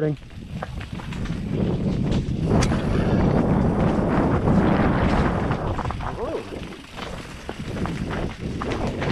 Recording. That's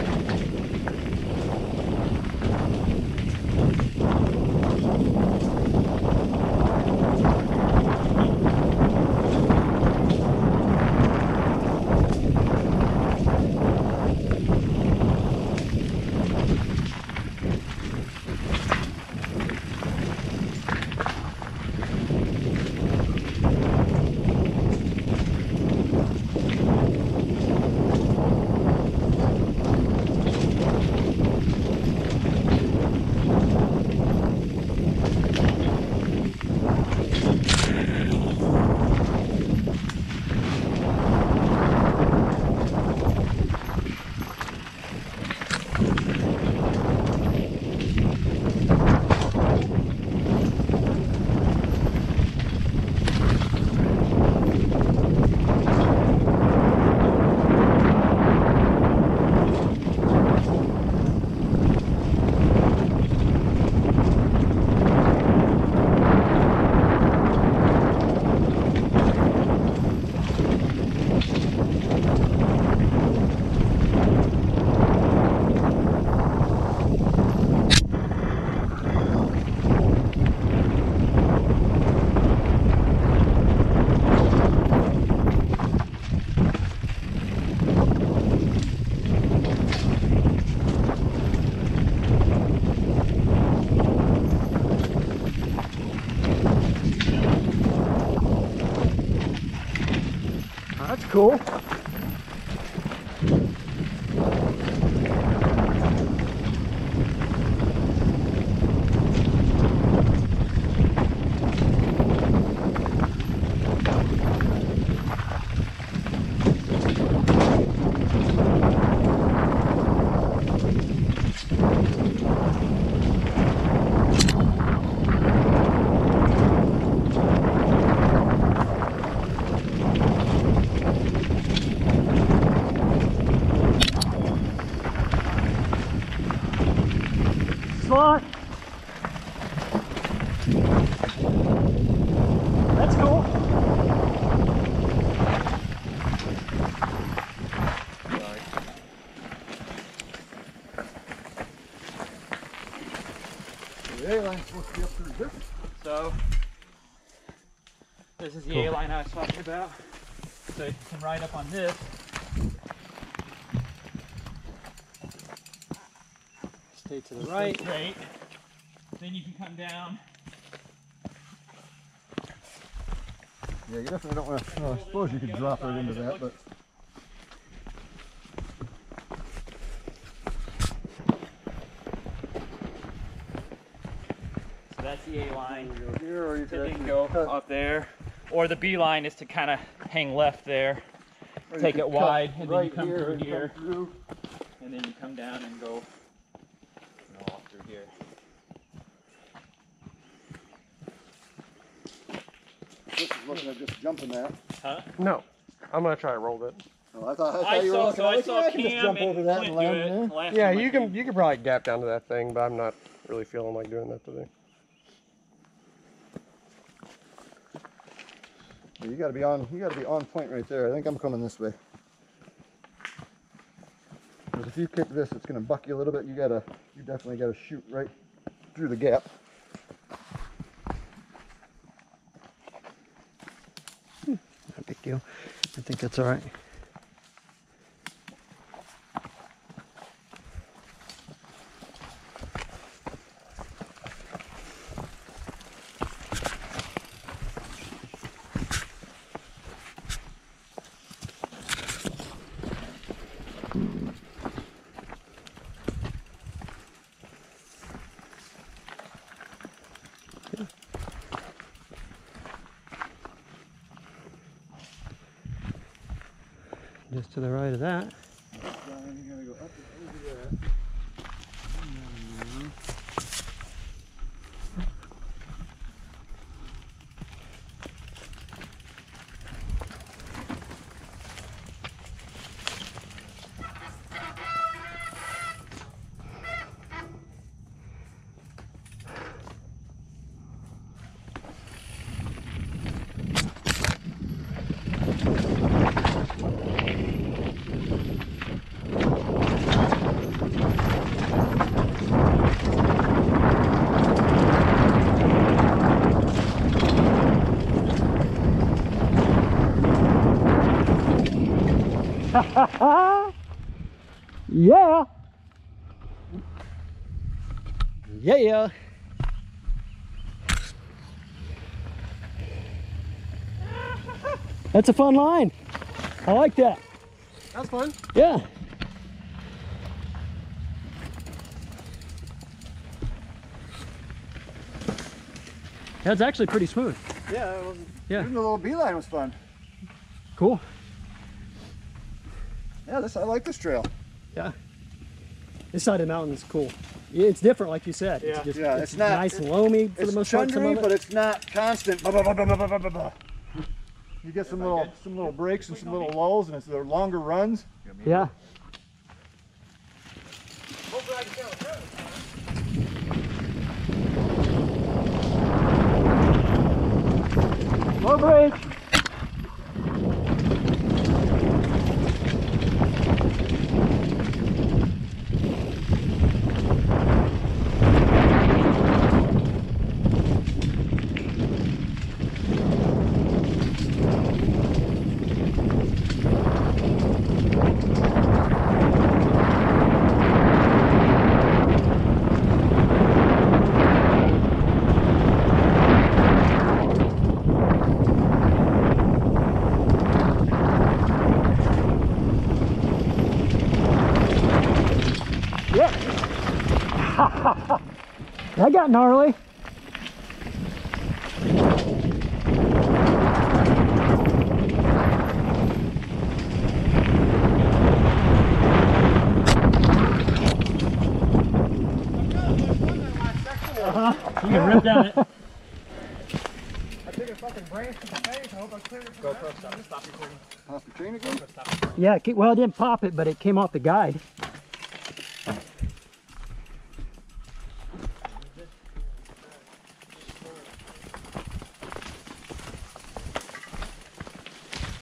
cool. Slot. That's cool. The A supposed to be up through this. So this is the Cool. A line I was talking about. So you can ride up on this. Stay to the right. Right. Then you can come down. Yeah, you definitely don't want to. I suppose you could drop right into that, but So that's the A line. you go here, or you So could you can go up there. Or the B line is to kind of hang left there. take it wide, and then you come here through and come here. through. And then you come down and go you know, off through here. This is looking at just jumping that. Huh? No, I'm gonna try to roll it. Oh, I thought, I thought I you were saw, looking so at I it. saw I can just jump over that Clint and land there. Yeah, you can you can probably gap down to that thing, but I'm not really feeling like doing that today. You gotta be on. You gotta be on point right there. I think I'm coming this way. You kick this, it's gonna buck you a little bit. You gotta. You definitely gotta shoot right through the gap. No big deal. I think that's all right. Just to the right of that. yeah. Yeah. Yeah. That's a fun line. I like that. That's fun. Yeah. That's actually pretty smooth. Yeah, it was, Yeah. even the little B line was fun. Cool. Yeah, this I like this trail. Yeah. This side of the mountain is cool. It's different, like you said. Yeah. It's just Yeah, it's, it's not- nice and loamy for the most part. some chundery, but it's not constant. Blah, blah, blah, blah, blah, blah, blah, blah. You get some little some little breaks and some little lulls, and it's their longer runs. yeah. Low bridge. That got gnarly. Uh -huh. You can rip down it. I took a fucking branch to the face. I hope I cleared it. Go Off the chain again. Yeah, well, it didn't pop it, but it came off the guide.